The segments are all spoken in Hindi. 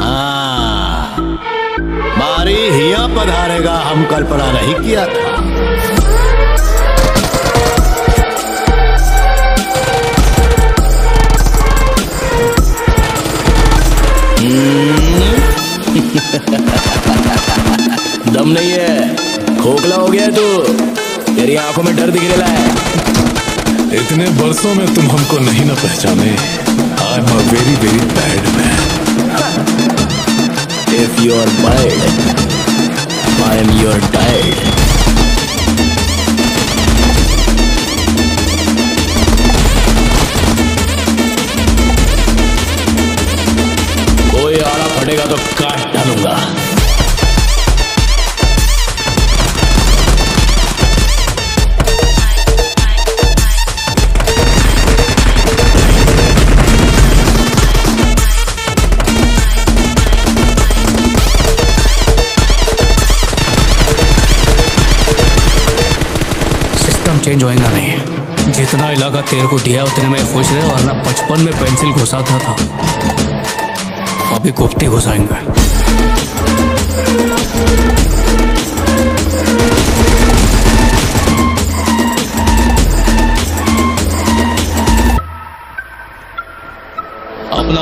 हाँ। मारी हिया पधारेगा, हम कल्पना नहीं किया था। दम नहीं है। खोखला हो गया तू। तेरी आँखों में डर दिख रहा है। इतने बरसों में तुम हमको नहीं ना पहचाने। I am a very very bad man if you are bad I am your dad कोई आड़ा फटेगा तो काट डालूँगा। चेंज होएगा नहीं। जितना इलाका तेरे को दिया, उतने में खुश रहे, वरना बचपन में पेंसिल घुसाता था। अभी कुफ्ती घुसाएँगे। अपना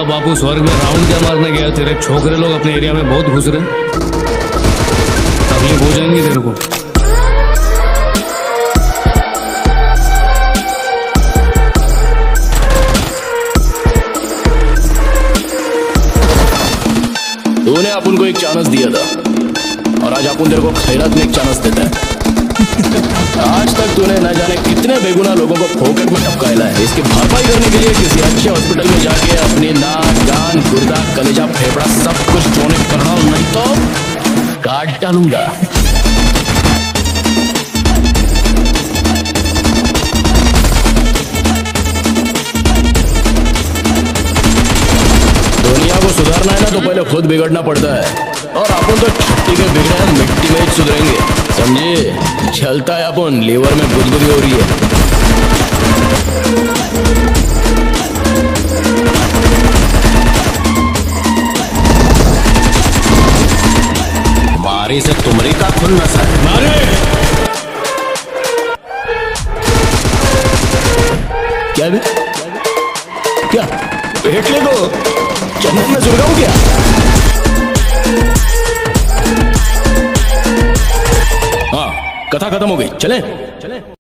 बापू स्वर्ग में राउंड क्या मारने गया। तेरे छोकरे लोग अपने एरिया में बहुत घुस रहे। तकलीफ़ हो जाएँगी तेरे को। तूने आप उनको एक चांस दिया था। और आज आप तेरे को खैरत में एक चांस देता है। आज तक तूने न जाने कितने बेगुना लोगों को फोकट में टपकाया है। इसकी भरपाई करने के लिए किसी अच्छे हॉस्पिटल में जाके अपनी नाक कान गुर्दा, कलेजा, फेफड़ा सब कुछ डोनेट करना नहीं तो काट डालूँगा। दुनिया को सुधारना है ना तो पहले खुद बिगड़ना पड़ता है। और अपन तो छुट्टी के बिगड़े हैं, मिट्टी में ही सुधरेंगे। समझे? चलता है अपन लीवर में गुदगुदी हो रही है। बारी से तुमरी का खुल नसा है क्या भी क्या? हेटले दो। चंदन में सुलगाऊं क्या हाँ कथा खत्म हो गई। चले चले।